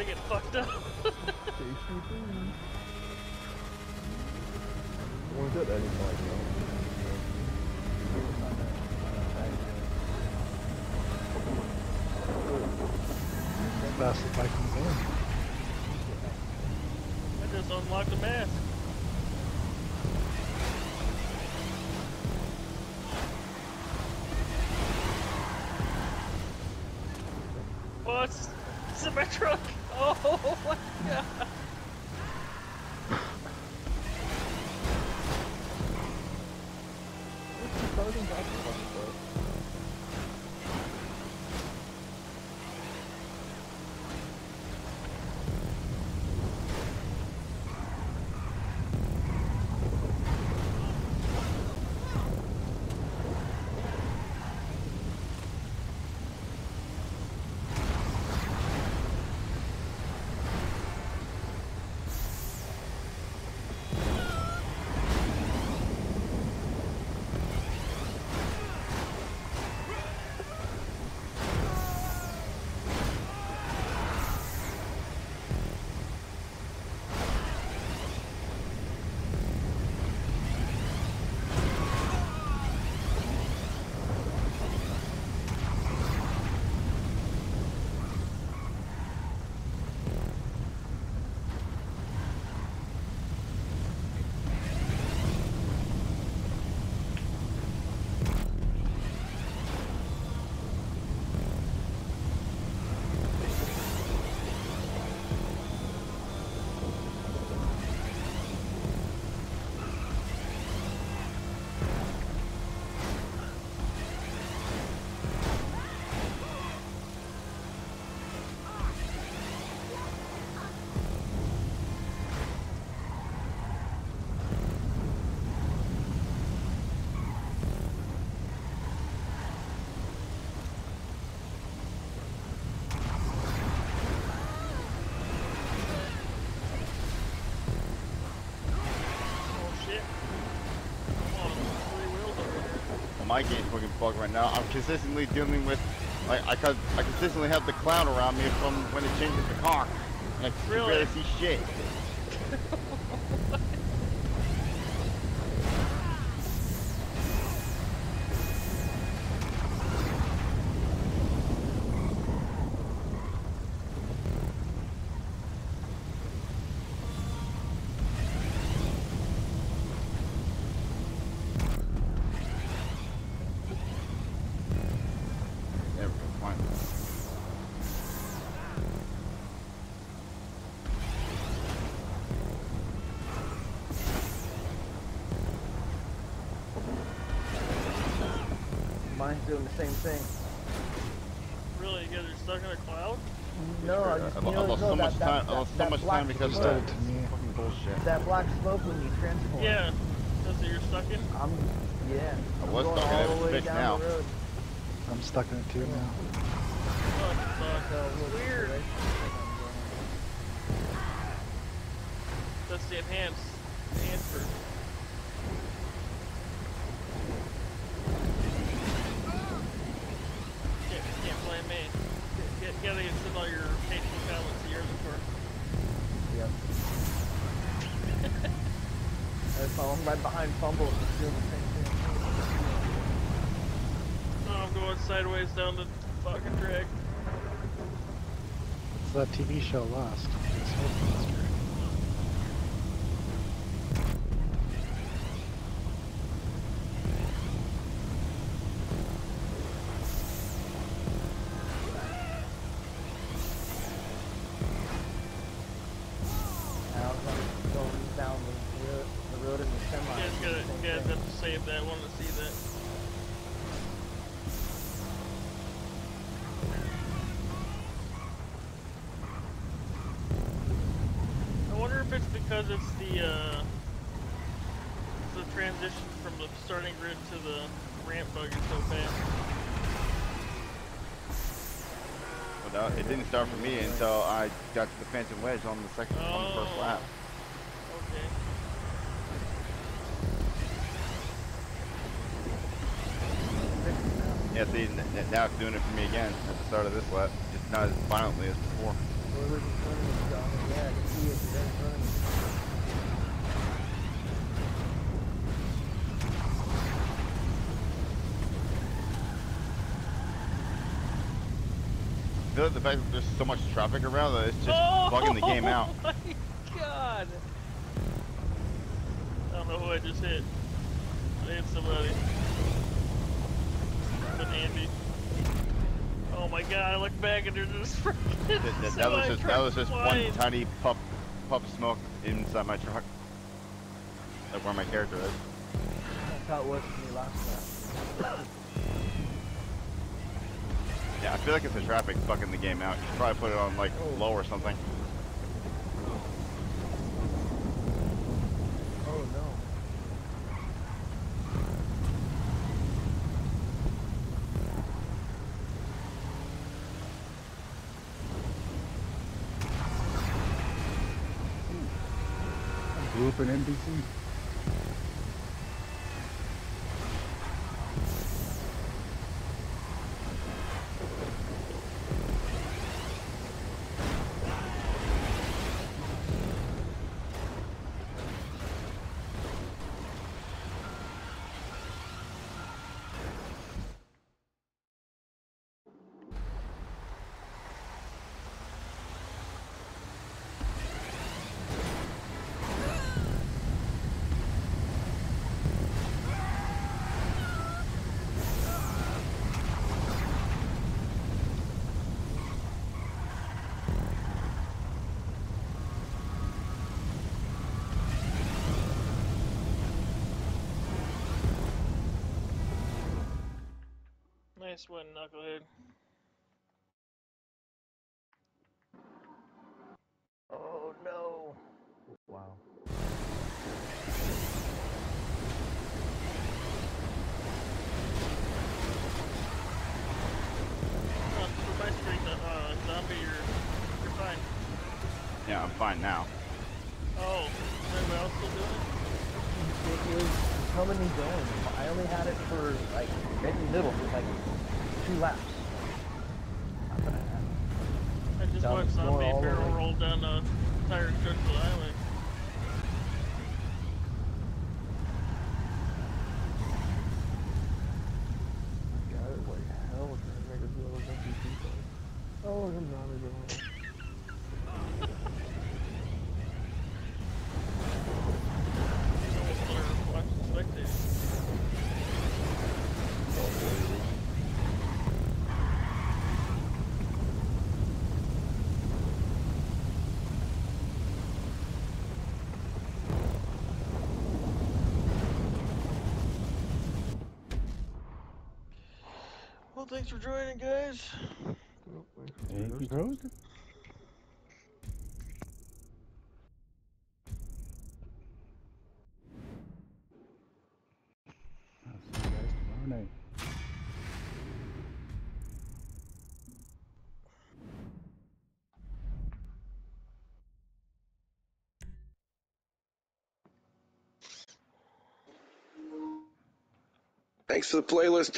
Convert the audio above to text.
to get fucked up. I. I just unlocked the mask. It's, it's in my truck. Oh my god. My game's fucking bugged right now. I'm consistently dealing with, like, I, I consistently have the cloud around me from when it changes the car. And I Really? barely see shit. doing the same thing. Really, you guys are stuck in a cloud? No, I I, just, I you know, lost no, so that, much that, time. I lost so much time because Just of did that it to fucking bullshit. That black smoke when you transform. Yeah. That's what you're stuck in? I'm, yeah. I I'm was going stuck in it, all it's the way fixed down now. the road. I'm stuck in it too now. Fuck, fuck. So, look, uh, Weird. right? That's the enhanced. Enhanced All. I'm right behind Fumble. Doing the same thing. Oh, I'm going sideways down the fucking track. It's that TV show Lost. It's so monster. And I was like, going down the road, the road in the semi. You guys gotta, Same you guys thing. have to save that. I wanted to see that. I wonder if it's because it's the, uh, the transition from the starting grid to the ramp buggy is so fast. It didn't start for me until I got to the Phantom Wedge on the second, on the first Oh. lap. Yeah, see, now it's doing it for me again at the start of this lap, just not as violently as before. Where was he turning, John? Yeah, I can see it. They're turning. I feel like the fact that there's so much traffic around that it's just oh, bugging the game out. Oh my god! I don't know who I just hit. I hit somebody. But Andy. Oh my god, I look back and there's just freaking That, that- that was just that was just one tiny puff puff smoke inside my truck. Like where my character is. That's how it was for me last time. Yeah, I feel like it's the traffic fucking the game out. You should probably put it on like Oh. low or something. And NBC. Nice one, Knucklehead. Oh no. Wow. Uh, for my screen, uh, zombie, you're, you're fine. Yeah, I'm fine now. Oh, is anyone else still doing it? It coming and going. I only had it for like right in the middle for like two laps. I just watched Zombie barrel roll down the entire stretch of the highway. God, what the hell was that nigga doing with MVP card? Oh, I'm not going. Almost better watch the spectators. Well, thanks for joining, guys. Thank you, bros. I'll see you guys tomorrow night. Thanks for the playlist,